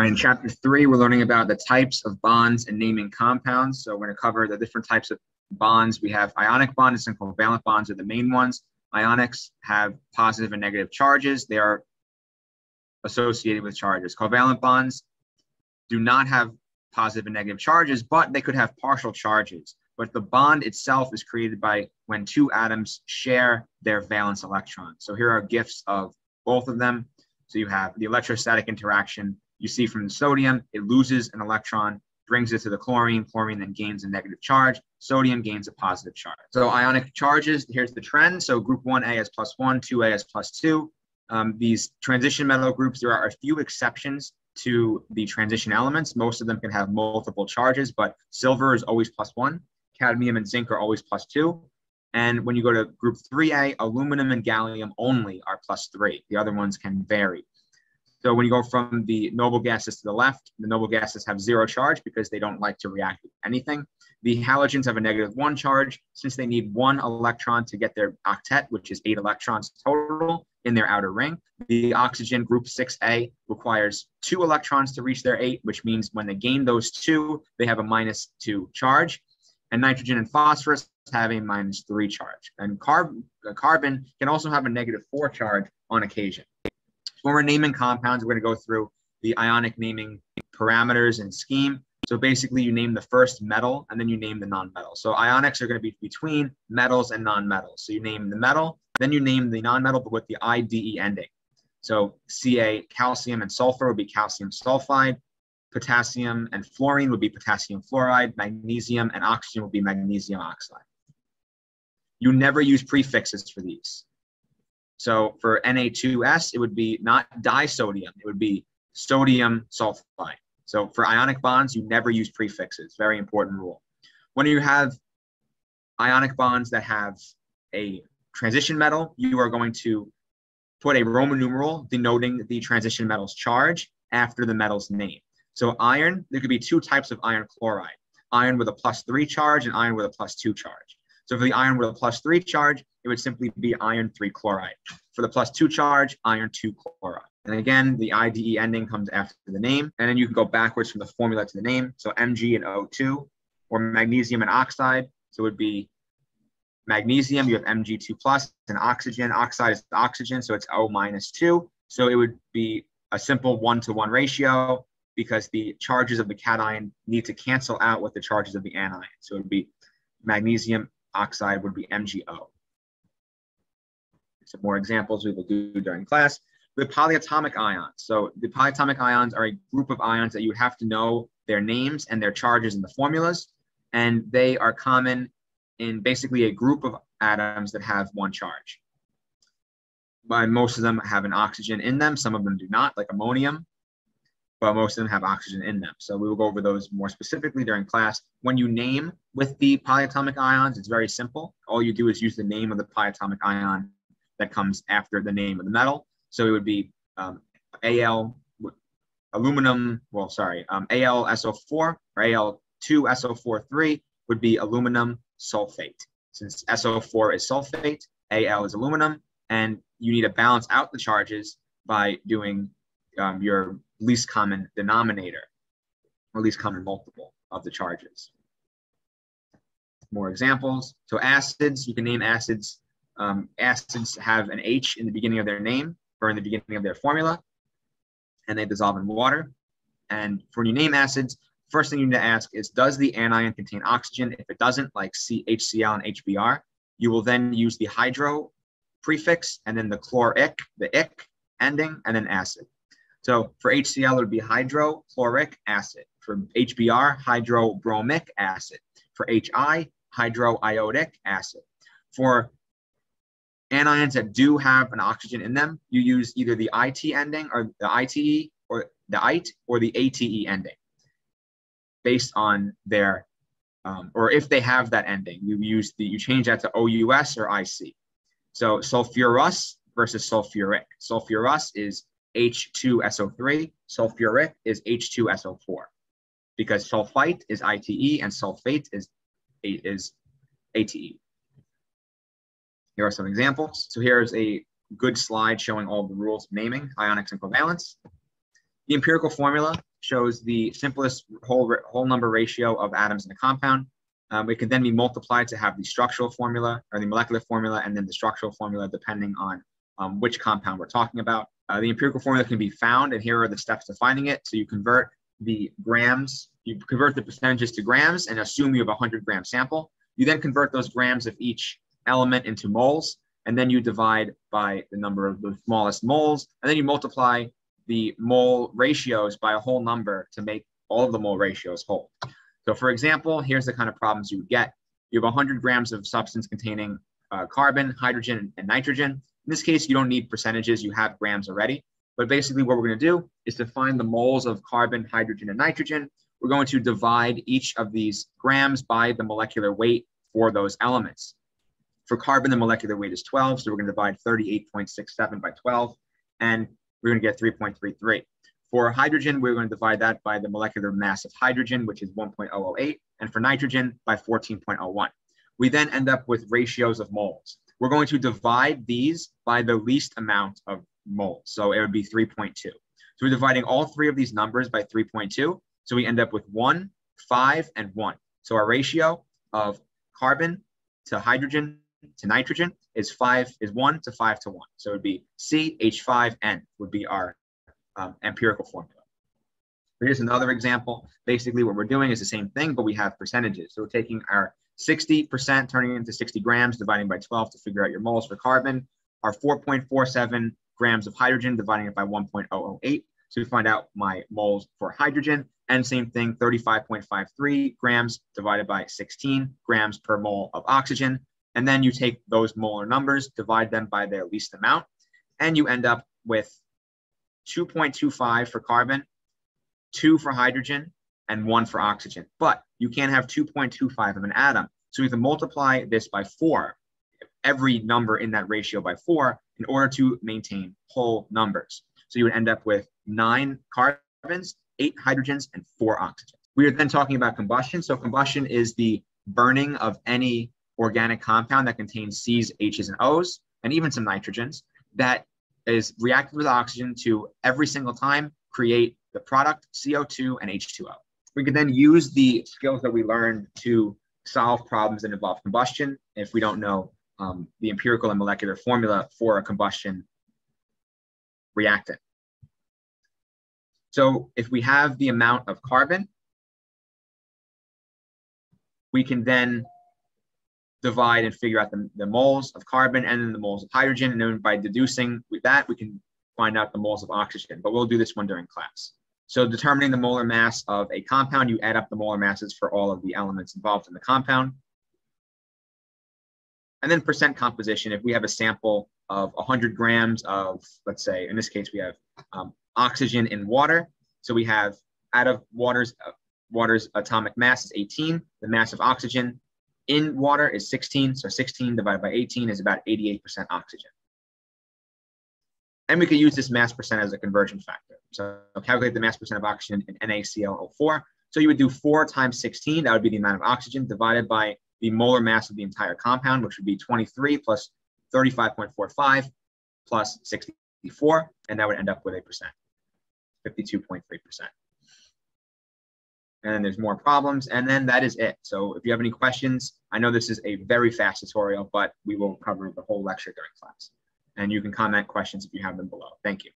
All right, in chapter three, we're learning about the types of bonds and naming compounds. So we're going to cover the different types of bonds. We have ionic bonds and covalent bonds are the main ones. Ionics have positive and negative charges. They are associated with charges. Covalent bonds do not have positive and negative charges, but they could have partial charges. But the bond itself is created by when two atoms share their valence electron. So here are gifts of both of them. So you have the electrostatic interaction you see from the sodium, it loses an electron, brings it to the chlorine. Chlorine then gains a negative charge. Sodium gains a positive charge. So ionic charges, here's the trend. So group 1A is plus 1, 2A is plus 2. Um, these transition metal groups, there are a few exceptions to the transition elements. Most of them can have multiple charges, but silver is always plus 1. Cadmium and zinc are always plus 2. And when you go to group 3A, aluminum and gallium only are plus 3. The other ones can vary. So when you go from the noble gases to the left, the noble gases have zero charge because they don't like to react with anything. The halogens have a negative one charge since they need one electron to get their octet, which is eight electrons total in their outer ring. The oxygen group 6A requires two electrons to reach their eight, which means when they gain those two, they have a minus two charge. And nitrogen and phosphorus have a minus three charge. And carb- carbon can also have a negative four charge on occasion. When we're naming compounds, we're going to go through the ionic naming parameters and scheme. So basically, you name the first metal and then you name the non-metal. So ionics are going to be between metals and non-metals. So you name the metal, then you name the non-metal, but with the IDE ending. So Ca, calcium and sulfur would be calcium sulfide. Potassium and fluorine would be potassium fluoride. Magnesium and oxygen would be magnesium oxide. You never use prefixes for these. So for Na2S, it would be not disodium, it would be sodium sulfide. So for ionic bonds, you never use prefixes. Very important rule. When you have ionic bonds that have a transition metal, you are going to put a Roman numeral denoting the transition metal's charge after the metal's name. So iron, there could be two types of iron chloride, iron with a plus three charge and iron with a plus two charge. So for the iron with a plus three charge, it would simply be iron three chloride. For the plus two charge, iron two chloride. And again, the IDE ending comes after the name. And then you can go backwards from the formula to the name. So Mg and O2 or magnesium and oxide. So it would be magnesium, you have Mg2 plus and oxygen. Oxide is oxygen, so it's O minus two. So it would be a simple one to one ratio because the charges of the cation need to cancel out with the charges of the anion. So it would be magnesium oxide would be MgO. Some more examples we will do during class. The polyatomic ions. So the polyatomic ions are a group of ions that you have to know their names and their charges in the formulas. And they are common in basically a group of atoms that have one charge. But most of them have an oxygen in them. Some of them do not, like ammonium but most of them have oxygen in them. So we will go over those more specifically during class. When you name with the polyatomic ions, it's very simple. All you do is use the name of the polyatomic ion that comes after the name of the metal. So it would be um, Al aluminum, well, sorry, um, AlSO4 or Al2SO43 would be aluminum sulfate. Since SO4 is sulfate, Al is aluminum, and you need to balance out the charges by doing um, your least common denominator, or least common multiple of the charges. More examples. So acids, you can name acids. Um, acids have an H in the beginning of their name or in the beginning of their formula, and they dissolve in water. And for when you name acids, first thing you need to ask is, does the anion contain oxygen? If it doesn't, like HCl and HBr, you will then use the hydro prefix and then the chloric, the ic ending, and then acid. So for HCl, it would be hydrochloric acid. For HBr, hydrobromic acid. For HI, hydroiodic acid. For anions that do have an oxygen in them, you use either the IT ending or the ITE or the IT or the ATE ending based on their, um, or if they have that ending, you use the, you change that to OUS or IC. So sulfurous versus sulfuric. Sulfurous is H2SO3. Sulfuric is H2SO4 because sulfite is ITE and sulfate is, is ATE. Here are some examples. So here's a good slide showing all the rules of naming, ionics and covalence. The empirical formula shows the simplest whole, whole number ratio of atoms in a compound. Um, it can then be multiplied to have the structural formula or the molecular formula and then the structural formula depending on um, which compound we're talking about. Uh, the empirical formula can be found and here are the steps to finding it. So you convert the grams, you convert the percentages to grams and assume you have a 100 gram sample. You then convert those grams of each element into moles and then you divide by the number of the smallest moles and then you multiply the mole ratios by a whole number to make all of the mole ratios whole. So for example, here's the kind of problems you would get. You have 100 grams of substance containing uh, carbon, hydrogen, and nitrogen. In this case, you don't need percentages, you have grams already. But basically what we're gonna do is to find the moles of carbon, hydrogen, and nitrogen. We're going to divide each of these grams by the molecular weight for those elements. For carbon, the molecular weight is 12, so we're gonna divide 38.67 by 12, and we're gonna get 3.33. For hydrogen, we're going to divide that by the molecular mass of hydrogen, which is 1.008, and for nitrogen by 14.01. We then end up with ratios of moles. We're going to divide these by the least amount of moles. So it would be 3.2. So we're dividing all three of these numbers by 3.2. So we end up with 1, 5, and 1. So our ratio of carbon to hydrogen to nitrogen is 5 is 1 to 5 to 1. So it would be CH5N would be our um, empirical formula. Here's another example. Basically, what we're doing is the same thing, but we have percentages. So we're taking our 60%, turning into 60 grams, dividing by 12 to figure out your moles for carbon, are 4.47 grams of hydrogen, dividing it by 1.008 to find out my moles for hydrogen. And same thing, 35.53 grams divided by 16 grams per mole of oxygen. And then you take those molar numbers, divide them by their least amount, and you end up with 2.25 for carbon, two for hydrogen, and one for oxygen. But you can't have 2.25 of an atom. So we have to multiply this by four, every number in that ratio by four, in order to maintain whole numbers. So you would end up with nine carbons, eight hydrogens, and four oxygens. We are then talking about combustion. So combustion is the burning of any organic compound that contains C's, H's, and O's, and even some nitrogens that is reacted with oxygen to every single time create the product CO2 and H2O. We can then use the skills that we learned to solve problems that involve combustion if we don't know um, the empirical and molecular formula for a combustion reactant. So if we have the amount of carbon, we can then divide and figure out the, the moles of carbon and then the moles of hydrogen. And then by deducing with that, we can find out the moles of oxygen. But we'll do this one during class. So determining the molar mass of a compound, you add up the molar masses for all of the elements involved in the compound. And then percent composition, if we have a sample of 100 grams of, let's say, in this case, we have um, oxygen in water. So we have out of water's, uh, water's atomic mass is 18, the mass of oxygen in water is 16. So 16 divided by 18 is about 88% oxygen. And we could use this mass percent as a conversion factor. So calculate the mass percent of oxygen in NaClO4. So you would do 4 times 16, that would be the amount of oxygen, divided by the molar mass of the entire compound, which would be 23 plus 35.45 plus 64, and that would end up with a percent, 52.3% and then there's more problems, and then that is it. So if you have any questions, I know this is a very fast tutorial, but we will cover the whole lecture during class. And you can comment questions if you have them below. Thank you.